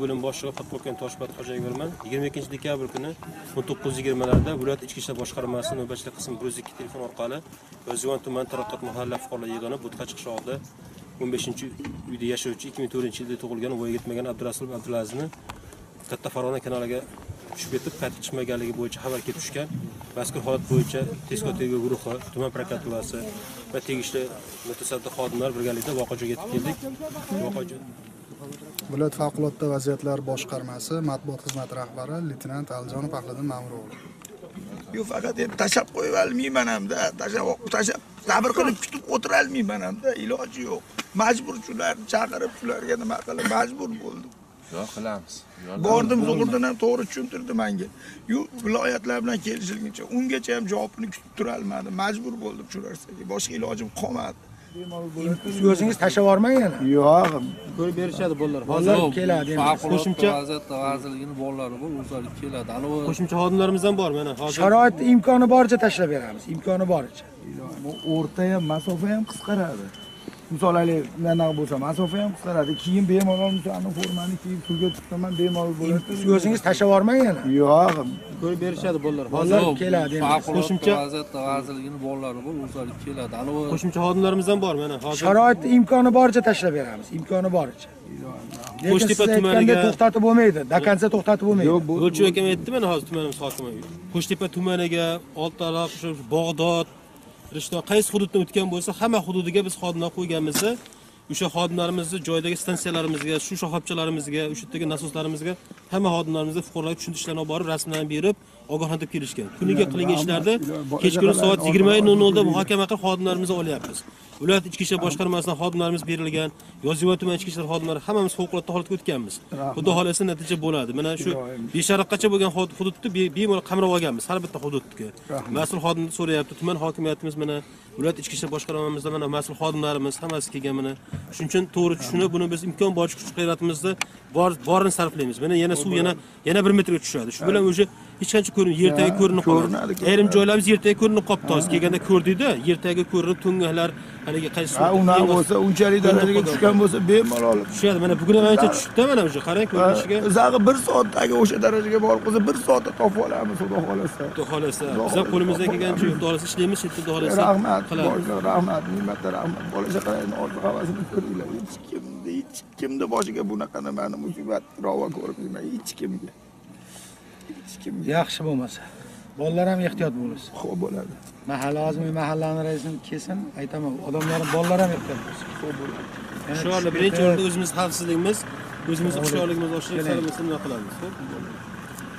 bo'lim boshlig'i podpolkovnik toshbat hojiagurman yigirma. Ikkinchi dekabr kuni o'n to'qqiz yigirmalarda viloyat ichki ishlar boshqarmasi navbatchilik qismi bir yuz ikki telefon orqali yozyovon tumani taraqqiyot mahalla fuqarolar yig'ini bo'tqachi qishlog'ida o'n beshinchi uyda yashovchi ikki ming to'rtinchi yilda tug'ilgan voyaga yetmagan abdurasul abdulazizni katta farg'ona kanaliga tushib ketib qaytib chiqmaganligi bo'yicha xabar kelib tushgan. Mazkur holat bo'yicha tezkor tergov guruhi tuman prokuraturasi va tegishli mutasaddi xodimlar birgalikda voqea joyiga yetib keldik. Voqea joyi viloyat favqulodda vaziyatlar boshqarmasi matbuot xizmati rahbari leytenant alijonov ahliddin ma'muroğlu Yo faqat endi tashlab qo'yib olmayman hamda tashlab tashlab sabr qilib kutib o'tirolmayman hamda iloji yo'q. Majbur shularni chaqirib shularga nima qilib majbur bo'ldim. Yo'q qilamiz. Bordim zo'g'irdan ham to'g'ri tushuntirdi menga yu viloyatlar bilan kelishilguncha ungacha ham javobini kutib turolmadim. Majbur bo'ldim shu narsaga. Boshqa ilojim qolmadi o'zingiz tashlab yubormang yana yo'q. Ko'rib berishadi bolalar. Bolalar keladi Qo'shimcha- vaziyatda vazirligini bolalari bor o'zlari keladi. Qo'shimcha xodimlarimiz ham bor mana hozir sharoit imkoni boricha tashlab beramiz imkoni boricha. O'rta ham masofa ham qisqaradi misol aylaylik anaqa bo'lsa masofa ham qisqaradi. Keyin bemalol o'shani formani kiyib suvga chiqaman bemalol bo'ladi. o'zingiz tashlab yubormang yana. Yo'q. Ko'rib berishadi bolalar. Hozir keladi Qo'shimcha- vaziyatda vazirligini bolalari bor o'zlari keladi. Anavi qo'shimcha xodimlarimiz ham bor mana hozir sharoit imkoni boricha tashlab beramiz imkoni boricha. Siz Qo'shtepa tumaniga- to'xtatib bo'lmaydi do konca to'xtatib bo'lmaydi. Yo'lchi akam aytdi mana hozir tumanimiz hokimi. Qo'shtepa tumaniga oltiariq shu bog'dod rishton qaysi hududdan o'tgan bo'lsa hamma hududiga biz xodimlar qo'yganmiz. O'sha xodimlarimizni joydagi stansiyalarimizga shu shoxobchalarimizga o'sha yerdagi nasoslarimizga hamma xodimlarimizga fuqarolarga tushuntirishlarni olib borib rasmlarni berib ogohlantirib kelishgan. Kuniga qilingan ishlarni kechqurun soat yigirma nol nolda muhokama qilib xodimlarimizni olyapmiz. Viloyat ichki ishlar boshqarmasidan xodimlarimiz berilgan yozyovon tuman ichki ishlar xodimlari hammamiz favqulodda holatga o'tganmiz. Xudo xohlasa natija bo'ladi. Mana shu beshariqgacha bo'lgan hud- hududni be- bemalol qamrab olganmiz har bitta hududga. Mas'ul xodim so'rayapti tuman hokimiyatimiz mana viloyat ichki ishlar boshqarmamizda mana mas'ul xodimlarimiz hammasi kelgan mana. Shuning uchun to'g'ri tushunib buni biz imkon boricha kuch qudratimizni bor borini sarflaymiz. Mana yana suv yana yana bir metrga tushadi. Shu bilan уже hech qancha ko'rinib yer tagi ko'rinib qoladi ayrim joylarimiz yer tagi ko'rinib qolibdi hozir kelganda ko'rdikda yer tagi ko'rinib to'ngaklar haligi qaysi ha unaqa bo'lsa unchalik darajaga tushgan bo'lsa bemalol. Tushadi mana bugun ham ancha tushibdi mana уже qarang ko'rinishiga zag'i bir soatdagi o'sha darajaga borib qolsa bir soatda topib olamiz xudo xohlasa. Xudo xohlasa. Biz ham qo'limizdan kelgancha xudo xohlasa ishlaymiz shu yerda xudo xohlasa rahmat rahmat mingmarta rahmat. Bola chaqalarni orzu havasini ko'ringlar. Hech kimni hech kimni boshiga bunaqa nimani musibat ravo ko'rmayman hech kimga hech kimga yaxshi bo'lmasa bolalar ham ehtiyot bo'lsin ho'p bo'ladi mahalla hozir mahallani raisini kelsin aytaman odamlar bolalar ham ehtiyot bo'lsin Inshoalloh birinchi o'rinda o'zimiz xavfsizligimiz, o'zimizni hushyorligimizni oshirib nima qilamiz. xo'p?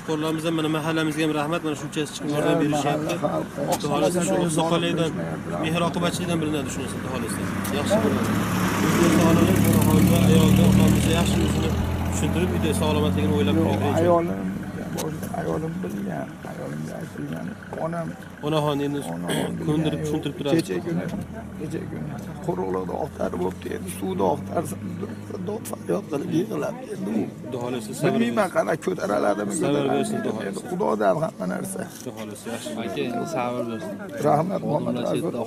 Fuqarolarimiz ham mana mahallamizga ham rahmat, mana shunchasi chiqib yordam berishyapti. Xudo xohlasa shu oqsoqollikdan, mehr oqibatchilikdan bilinadi shu narsa, xudo xohlasa. Yaxshi bo'ladi. Ayolda, otamizga yaxshi o'zini tushuntirib, uyda salomatligini o'ylab qo'ygan. Ayolim bilgan ayolimga aytilgan. Onam Onaxon endi ko'ndirib tushuntirib turadi. kecha kuni kecha kuni. Quruqliqda oqtarib bo'libdi endi suvda oqtarsa dod faryod qilib yig'lab endi u. Xudo xohlasa bilmayman qanaqa ko'tariladimi Sabr bersin, endi xudodan hamma narsa. Xudo xohlasa yaxshi. aka endi sabr bersin rahmat muhammad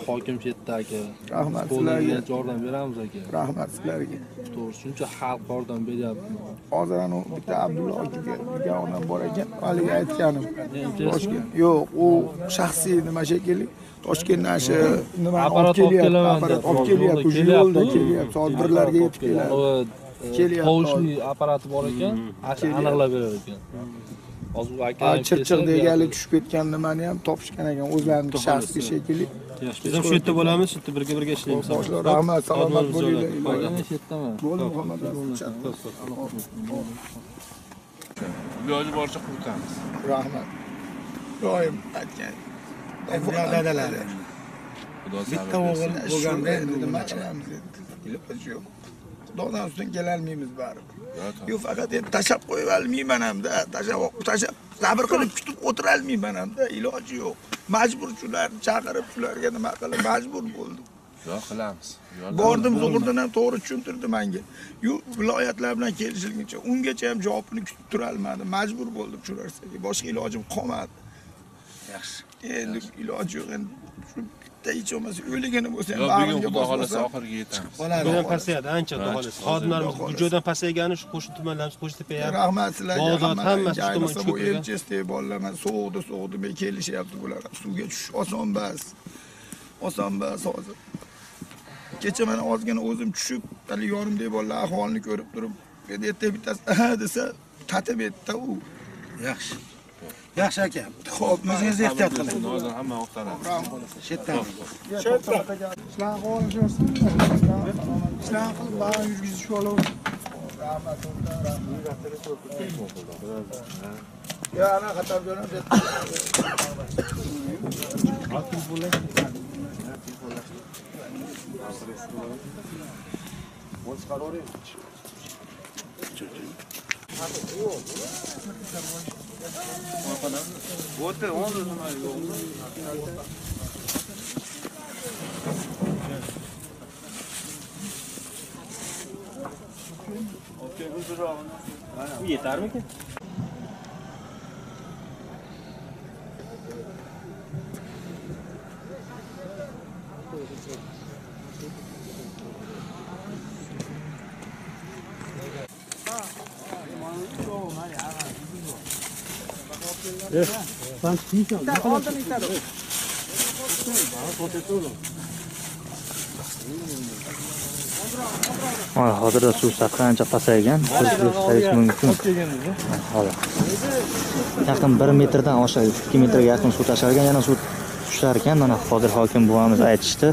hokim chetda aka. Rahmat sizlarga. yordam beramiz aka. Rahmat sizlarga to'g'ri shuncha xalq yordam beryapti. Hozir anu bitta abdulla degan onam bor ekan haligi aytganim toshkent. yo'q. U shaxsiy nima shekilli? Toshkentdan shu nima olib kelyapti apparat olib kelyapti o'sha yo'lda kelyapti. soat birlarga yetib keladi Kelyapti. tovushli apparati bor ekan aniqlab berar ekan. Hozir u aka chirchiq deganlik tushib ketgan nimani ham topishgan ekan o'zlarini shaxsiy shekilli Yaxshi. Biz ham shu yerda bo'lamiz, shu yerda birga birga ishlaymiz. boshliq rahmat salomat bo'linglar. Qolgani shu yerdaman bo'ling muhammad iloji boricha quritamiz rahmat. Doim aytgan. Dadalari bitta o'g'il bo'lganda endi nima nima qilamiz endi iloji yo'q xudodan ustun kelolmaymiz baribir. Yo'q faqat endi tashlab qo'yib olmayman hamda tashlab tashlab sabr qilib kutib o'tirolmayman hamda iloji yo'q. Majbur shularni chaqirib shularga nima qilib majbur bo'ldim. Yo'q qilamiz. Bordim zo'g'irdan ham to'g'ri tushuntirdi menga viloyatlar bilan kelishilguncha ungacha ham javobini kutib turolmadim. Majbur bo'ldim shu narsaga. Boshqa ilojim qolmadi yaxshi. Endi iloji yo'q endi. Shu bitta hech bo'lmasa o'ligini bo'lsa ham bugun xudo xohlasa oxiriga yetamiz. Buyoq pasayadi ancha xudo xohlasa. Xodimlarimiz bu joydan pasaygani shu qo'shni tumanlarimiz qo'shtepa ham. rahmat sizlarga hamma hammasi shu tomon bu elchesdek bolalar mana sovuqda sovuqda men kelishyapti bular. Suvga tushish oson emas oson emas hozir. Kecha mana ozgina o'zim tushib hali yonimdagi bolalar ahvolini ko'rib turib endi ertaga bittasi desa tatib etdi u. Yaxshi. Yaxshi aka. ho'p O'zingizni ehtiyot qiling. Hozir hamma o'qtaladi. Shu yerdan. ishlarni qilib ishlarni qilib bag'rini yurgizishib olaver yo ana Вот ты, он же знает. Okey, hızlı Bu yeter mi ki? Jo'nab Yetarmikin? Mana hozirda suv sathi ancha pasaygan. Siz ko'rishingiz mumkin. Hozir. Yaqin 1 metrdan oshiq 2 metrga yaqin suv tasharkan, yana suv tushar ekan. Mana hozir hokim buvamiz aytishdi.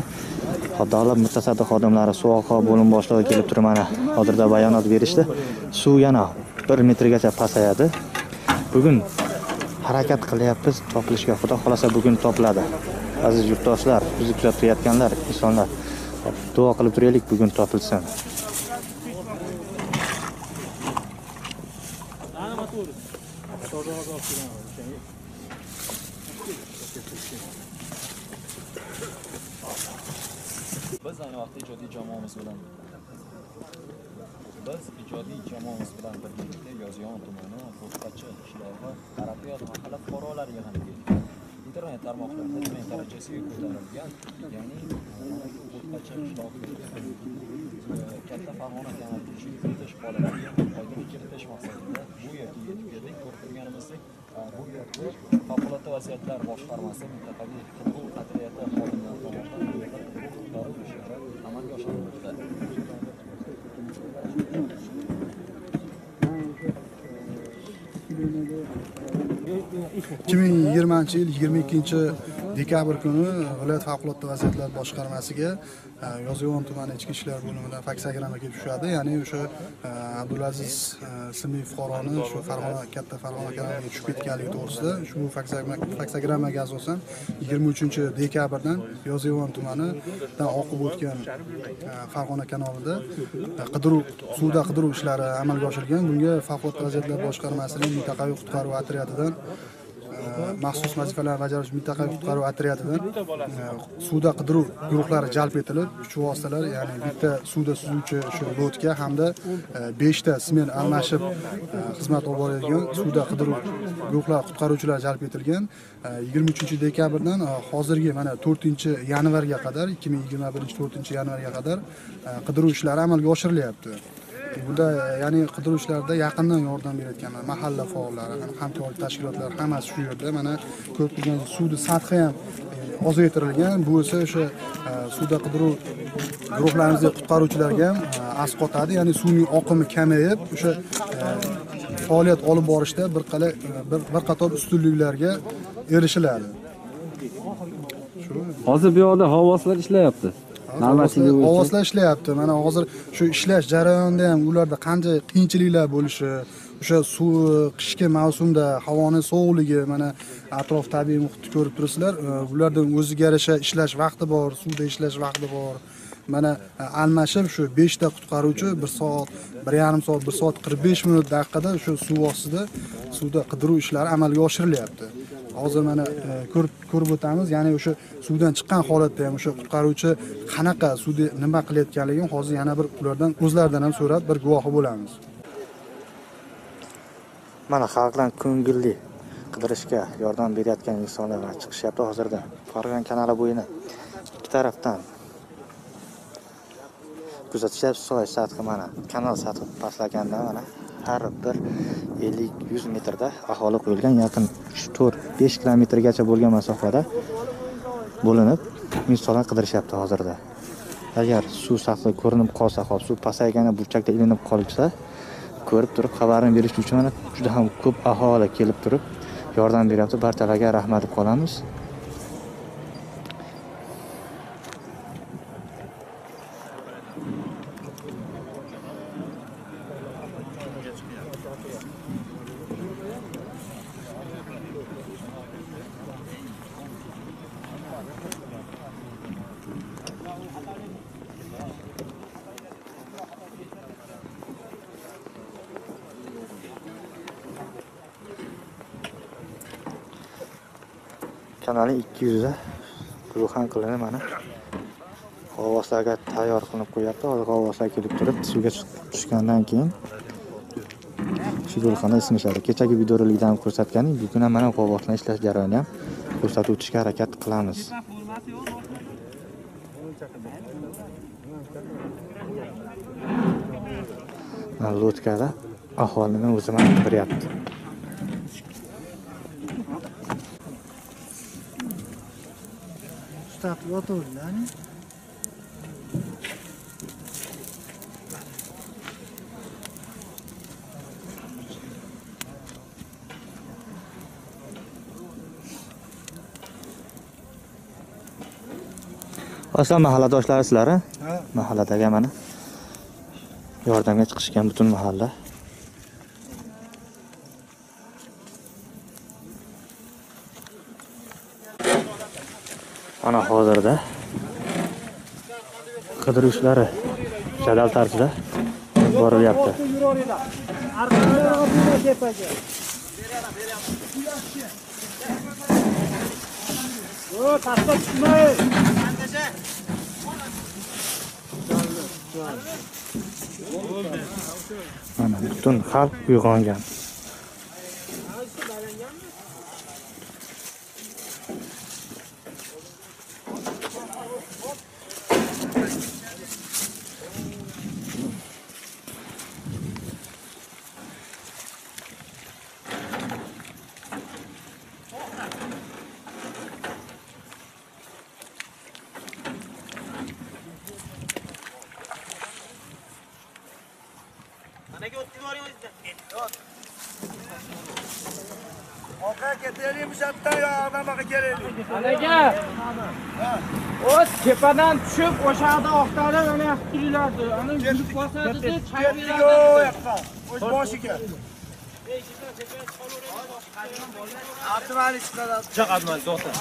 Davlat mutasaddi xodimlari suvoqo bo'lim boshlig'i kelib turib mana hozirda bayonot berishdi. Suv yana 1 metrgacha pasayadi. Bugun harakat qilyapmiz topilishga. Xudo xolasa bugun topiladi. Aziz yurtdoshlar, bizni kuzatayotganlar, insonlar duo qilib turaylik bugun topilsin. biz ayni vaqtda ijodiy jamoamiz bilan biz ijodiy jamoamiz bilan birgalikda yozyovon tumani qo'rqqachi qishlog'i taraqqiyot mahalla fuqarolar yig'iniga internet tarmoqlarida tuman darajasiga ko'tarilgan ya'ni mana shu qo'rqqachi qishlog'iga katta farg'ona kanali tushib kiritish holatini oydinlik kiritish maqsadida bu yerga yetib keldik. Ko'rib turganimizdek e, bu yerda favqulodda vaziyatlar boshqarmasi mintaqaviy qidiruv otryadi xodimlari tomonidan amalga oshirilmoqda. Ikki ming yigirmanchi yil yigirma 2020 yil 22 dekabr kuni viloyat favqulodda vaziyatlar boshqarmasiga e, yozyovon tumani ichki ishlar bo'limidan faksagramma kelib tushadi. Ya'ni o'sha e, abdulaziz e, ismli fuqaroni shu farg'ona katta farg'ona kanaliga tushib ketganligi to'g'risida ushbu faksagramma- faksagrammaga asosan 23 dekabrdan yozyovon tumanidan oqib o'tgan farg'ona kanalida qidiruv suvda qidiruv ishlari amalga oshirilgan bunga favqulodda vaziyatlar boshqarmasining mintaqaviy qutqaruv otryadidan maxsus vazifalarni bajaruvchi mintaqaviy qutqaruv otryadidan e, suvda qidiruv guruhlari jalb etilib uch vositalar ya'ni bitta suvda suzuvchi shu lotga hamda e, beshta smen almashib e, xizmat olib boradigan suvda qidiruv guruhlari qutqaruvchilar jalb etilgan. Yigirma uchinchi dekabrdan hozirgi mana to'rtinchi yanvarga qadar ikki ming yigirma birinchi to'rtinchi yanvarga qadar qidiruv ishlari amalga oshirilyapti. Bunda ya'ni qidiruv ishlarida yaqindan yordam berayotgan mahalla faollari ham- hamkorlik tashkilotlari hammasi shu yerda mana ko'rib turganingiz suvni sathi ham e, ozaytirilgan bu esa o'sha e, suvda qidiruv guruhlarimizga qutqaruvchilarga ham asqotadi. Ya'ni suvning oqimi kamayib o'sha faoliyat olib borishda bir qala bir, bir qator ustunliklarga erishiladi. Hozir bu yoqda havoslar ishlayapti. Bo'yicha. ovozlar ishlayapti mana hozir shu ishlash jarayonida ham ularda qanday qiyinchiliklar bo'lishi o'sha suv qishki mavsumda havoni sovuqligi mana atrof tabiiy muhitni ko'rib turibsizlar. Bulardan o'ziga yarasha ishlash vaqti bor suvda ishlash vaqti bor. Mana e, almashib shu beshta qutqaruvchi bir soat bir yarim soat bir soat qirq besh minut daqiqada shu suv ostida suvda qidiruv ishlari amalga oshirilyapti hozir mana e, ko'rib ko'rib o'tamiz ya'ni o'sha suvdan chiqqan holatda ham o'sha qutqaruvchi qanaqa suvda nima qilayotganligini hozir yana bir ulardan o'zlaridan ham so'rab bir guvohi bo'lamiz. Mana xalqdan ko'ngilli qidirishga yordam berayotgan insonlar chiqishyapti hozirda. Farg'ona kanali bo'yini ikki tarafdan kuzatishyapti soy sathi mana kanal sathi pastlaganda mana. Har bir ellik yuz metrda aholi qo'yilgan yaqin uch to'rt besh kilometrgacha bo'lgan masofada bo'linib insonlar qidirishyapti hozirda. Agar suv sathi ko'rinib qolsa hop suv pasaygani burchakda ilinib qolsa ko'rib turib xabarini berish uchun mana juda ham ko'p aholi kelib turib yordam beryapti. Barchalarga rahmat deb qolamiz. Mana ikki yuzi gulxan qilinib mana g'avvoslarga tayyor qilinib qo'yapti. Hozir g'avvoslar kelib turib suvga tushgandan keyin shu gulxanda isinishadi kechagi videorolikda ham ko'rsatganing bugun ham mana g'avvoslar ishlash jarayonini ham ko'rsatib o'tishga harakat qilamiz. Lotkada aholini o'zi mana qidiryapti Aslan mahalladoshlar sizlar a? mahalladagi mana yordamga chiqishgan butun mahalla mana hozirda qidiruv ishlari jadal tarzda borilyapti. Mana butun xalq uyg'ongan. Ketaylik yo odamaga kelaylik. Anaga. O'z tepadan tushib o'sha yoqda oqtarib ana yoqqa turiladi. Ana yurib bosadi, chay beradi. yoqqa. O'z boshiga. Artimani chiqadi. Chiqadi mana to'xta.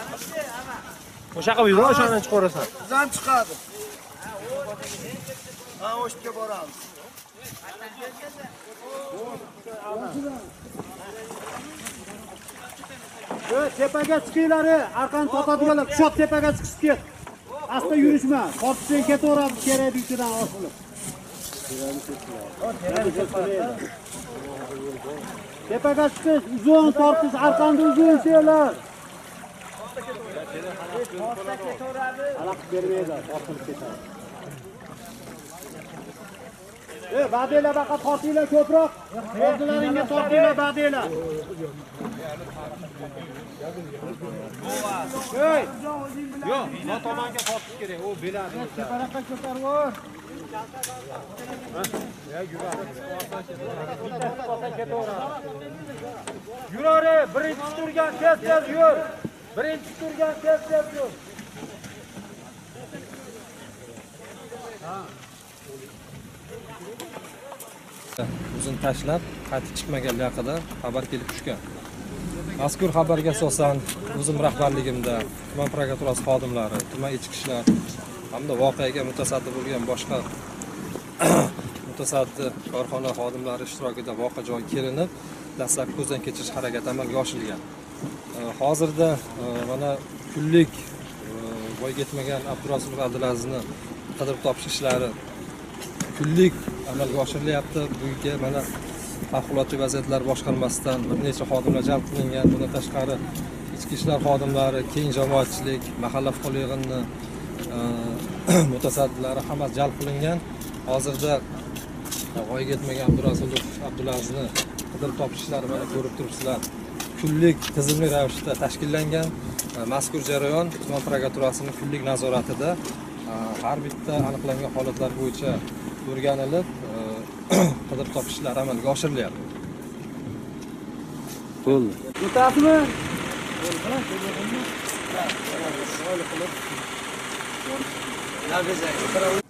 O'sha yoqqa yur, o'sha yoqdan chiqarasan. Bizdan chiqadi. Ha, o'shga boramiz. Tepaga chiqinglar, arqani totadiganlar, shot tepaga chiqishib ket. Asta yurishma, tortishdan ketaveradi kerak ichidan osilib. Tepaga chiqish, uzun tortish, arqonni uzun şeylar. Alaqib bermaydi, osilib ketadi. E, badela baqa tortinglar ko'proq. O'zlaringga tortinglar badela. Hey! Yo'q, bu tomonga tortish kerak. U beladi. Teparoqqa ko'tarib Yurore, birinchi turgan tez-tez yur. Birinchi turgan tez-tez yur. O'zini tashlab qaytib chiqmaganlar haqida xabar kelib tushgan. Mazkur xabarga asosan o'zim rahbarligimda tuman prokuraturasi xodimlari tuman ichki ishlar hamda voqeaga mutasaddi bo'lgan boshqa mutasaddi korxona xodimlari ishtirokida voqea joyiga kelinib dastlabki ko'zdan kechirish harakati amalga oshirilgan. Hozirda e, mana kunlik e, voyaga yetmagan abdurasul abdulazizni qidirib topish ishlari kunlik amalga oshirilyapti. Bunga mana favqulodda vaziyatlar boshqarmasidan bir necha xodimlar jalb qilingan. Bundan tashqari ichki ishlar xodimlari keng jamoatchilik mahalla fuqaro yig'inini e, mutasaddilari hammasi jalb qilingan. Hozirda voyaga yetmagan abdurasulov abdulazizni qidirib topish ishlari mana ko'rib turibsizlar. Kunlik tizimli ravishda tashkillangan e, mazkur jarayon tuman prokuraturasining kunlik nazoratida. E, har bitta aniqlangan holatlar bo'yicha o'rganilib e, qidirib topish ishlari amalga oshirilyapti. Bo'ldi. O'tasizmi ma'lum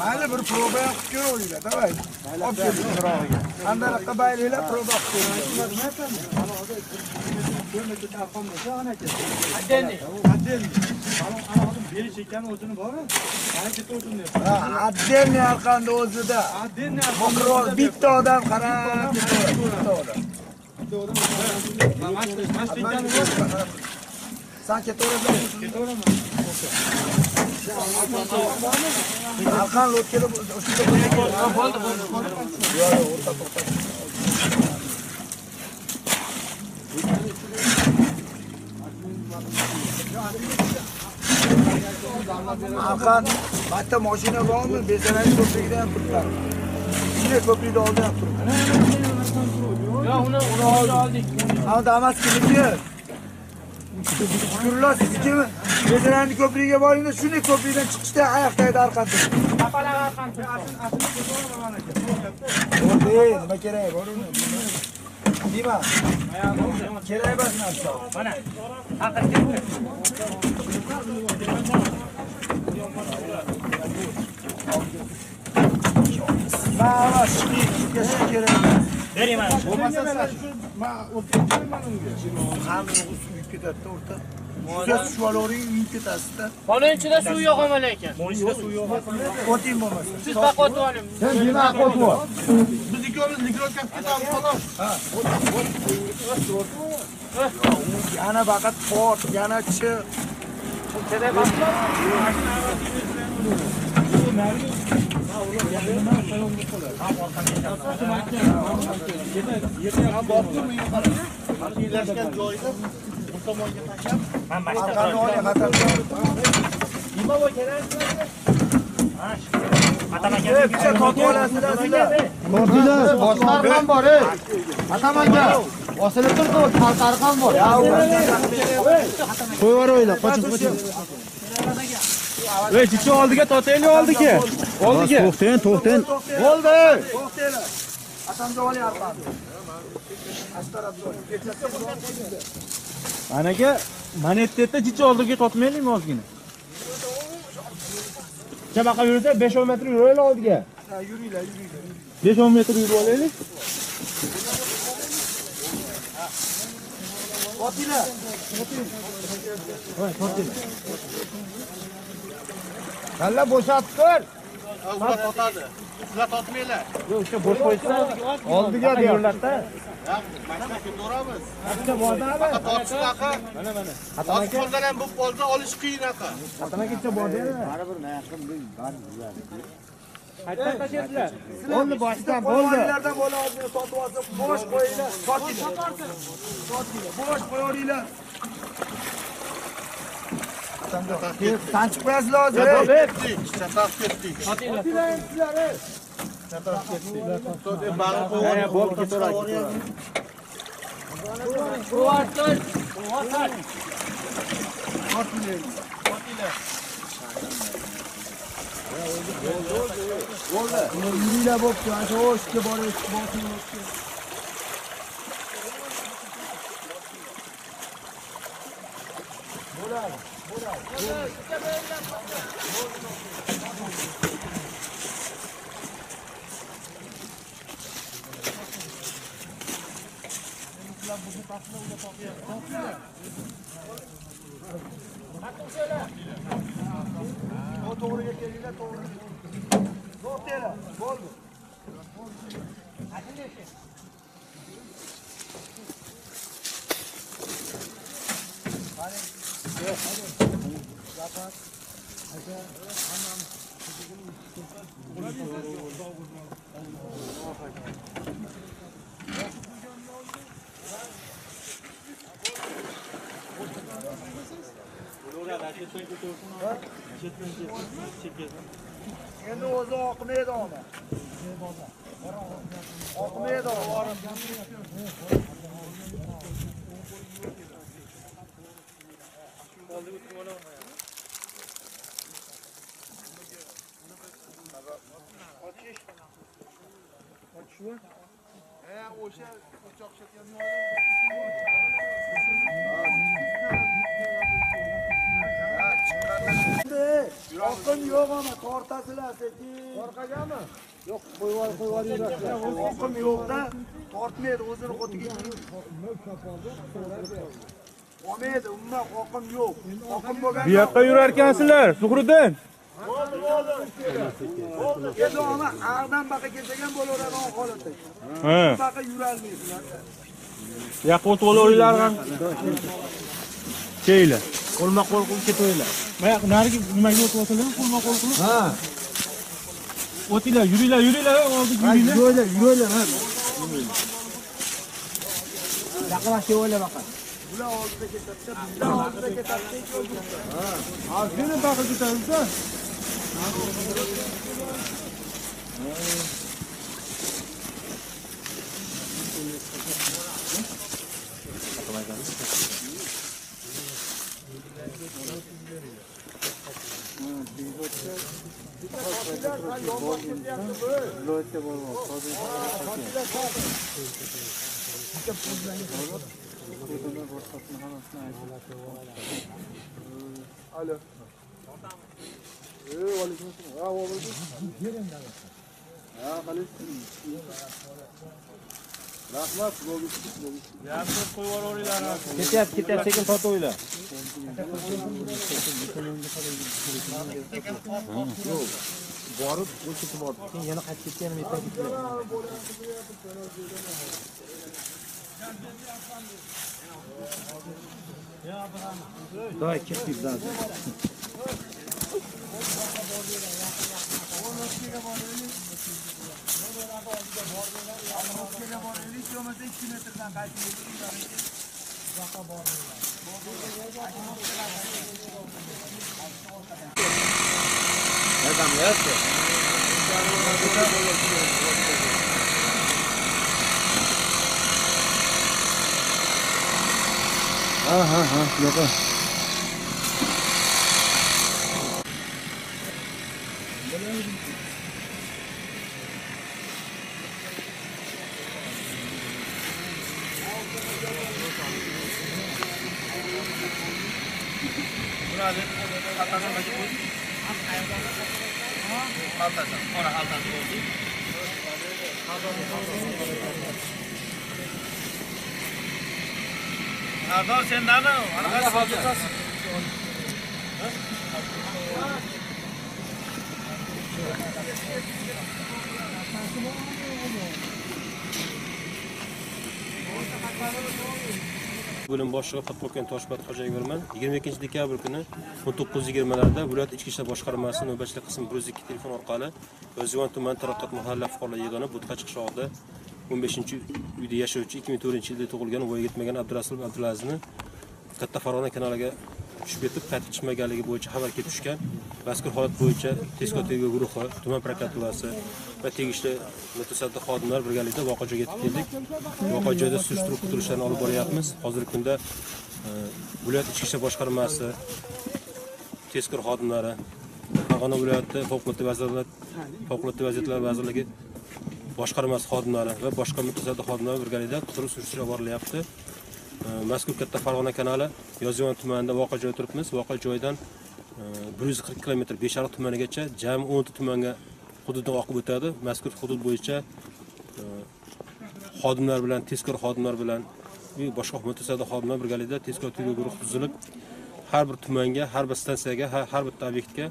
mayli bir proba. Qilib ko'ravringlar давай olib keling qirog'iga qandaylarga baylanglar proba qilib ko'ringlar отдельный har qanday o'zida Makro- bitta odam qarab bitta odam san ketaveramizmi Arqan shunday qo'ygan. Bo'ldi, bo'ldi. Yo'q, yo'q, o'rta to'xta. Arqan bitta mashina bormi? Bezanali ko'prigida ham turiblar. Shunday ko'prikni oldida ham turiblar. Yo'q, uni uni oldi oldik. Ha, Damaskiniki. Shukurlar siznikimi? Bezanali ko'prigiga boringlar, shunday ko'prikdan chiqishda oyoqdagi Arqan turibdi. Bo'ldi, nima kerak bor uni? Nima? Kerak emas narsa. Mana. Emas. Bering mana. Bo'lmasa men o'tkazmayman unga. Hamma yuvib ketadi o'rta. Sizga olavering, yuvib ketasizda. Qonun ichida suv yo'q ama lekin. Bunun ichida suv yo'q. O'ting bo'lmasa. Siz baqot oling. Sen nima qo'yib? biz ikkovimiz likrovka ketamiz xolos Yana faqat port, yana chi. birlashgan joyida bu tomonga tashlab Arqani oling, nima bo'lib kerak Ey, bitta totib olasizlar. Tortinglar, ham bor, ey. Atamanga. Osilib turdi, xalqlar ham bor. Qo'yib yuboringlar, qochib qochib. Ey, chichi oldiga tortaylik oldiga. Oldiga. To'xtang, to'xtang. Bo'ldi. To'xtanglar. Atamga olyapman mana bu yerda chichi oldiga tortmaylikmi ozgina? Chabaqa yursa 5-10 metr yuraylik oldiga. Ha, yuringlar, yuringlar. 5-10 metr yurib olaylik. Otinglar. Voy, tortinglar. Kalla bo'shatib tur. Ular totadi. Ular totmaylar. Yo'q, o'sha bo'sh qo'ysa oldiga yurlarda. Mana ketaveramiz. Bitta bordami? Tortishlar aqa. Mana mana. Hozir qo'ldan ham bo'lib qolsa olish qiyin aqa. Atamagacha bordami? Baribir naqim Qayerdan tashlayaptilar? Bo'ldi, boshdan bo'ldi. Qo'llardan bola sotib olsa, bo'sh qo'yinglar. Sotinglar. Sotinglar. Bo'sh qo'yaveringlar. Sanchiq qo'yasizlar hozir. ey. Ketdik, chataq ketdik. Sotinglar sizlar, ey. Chataq ketdik. Bag'ir qo'yib, bo'ldi, ketaveradi. Yuringlar bo'pti. Ana shu ishga borib, boshini to'g'riga kelinglar to'g'ri to'xtanglar bo'ldi endi o'zi oqmaydi ona oqmaydi o'sha o'choq oqim yo'q ama tortasizlar sekin orqagami yo'q qo'yib qo'yib yuborasizlar oqim yo'qda tortmaydi o'zini qo'tiga olmaydi umuman oqim yo'q oqim bo'lgan Bu yoqqa yurarkansizlar, Zuhriddin. Endi ona ag'dan baqa kelsak ham bo'laveradi o'n holatda Ha. Baqa yurolmaysizlar Yoqqa o'tib olaveringlar ham. Keyle. Qo'lma qo'l qilib ketaveringlar. Mana narigi nimaga o'tib o'tinglar, qo'lma qo'l qilib. Ha. O'tinglar, yuringlar, yuringlar, oldiga yuringlar. Yuringlar, yuringlar, ha. Yaqinlashib o'yla baqa. bular oldida ketadi bular oldida ketadi Ha, seni baqa ketadisa. Alo rahmat Ketyapti, ketyapti, sekin tortavinglar. Borib, o'chib bordi. Keyin yana qaytib ketgan metan Давай, ketdik zaten. Ha ha ha, yo'q. Bo'lim boshlig'i podpolkovnik toshbat yigirma. 22 dekabr kuni 19:20 yigirmalarda viloyat ichki ishlar boshqarmasi navbatchilik qismi 102 telefon orqali yozyovon tuman taraqqiyot mahalla fuqarolar yig'ini butqachi qishlog'ida 15 uyda yashovchi 2004 yilda tug'ilgan voyaga yetmagan abdurasul abdulazizni katta farg'ona kanaliga tushib ketib qaytib chiqmaganligi bo'yicha xabar kelib tushgan mazkur holat bo'yicha tezkor tergov guruhi tuman prokuraturasi va tegishli mutasaddi xodimlar birgalikda voqea joyiga yetib keldik. Voqea joyida surishtiruv qidiruv ishlarini olib boryapmiz. Hozirgi kunda e, viloyat ichki ishlar boshqarmasi tezkor xodimlari farg'ona viloyati favqulodda vaziyatlar favqulodda vaziyatlar vazirligi boshqarmasi xodimlari va boshqa mutasaddi xodimlar birgalikda qidiruv surishtiruv olib borilyapti. Mazkur katta farg'ona kanali yozyovon tumanida voqea joyida turibmiz. Voqea joyidan e, bir yuz qirq kilometr beshariq tumanigacha jami o'nta tumanga hududdan oqib o'tadi. Mazkur hudud bo'yicha e, xodimlar bilan tezkor xodimlar bilan va boshqa mutasaddi xodimlar birgalikda tezkor tergov guruhi tuzilib har bir tumanga har bir stansiyaga har bitta obyektga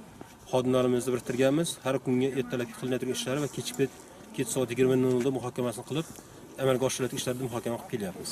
xodimlarimizni biriktirganmiz. Har kungi ertalabki qilinadigan ishlar va kechki kech soat yigirma nol nolda muhokamasini qilib amalga oshirilayotgan ishlarni muhokama qilib kelyapmiz.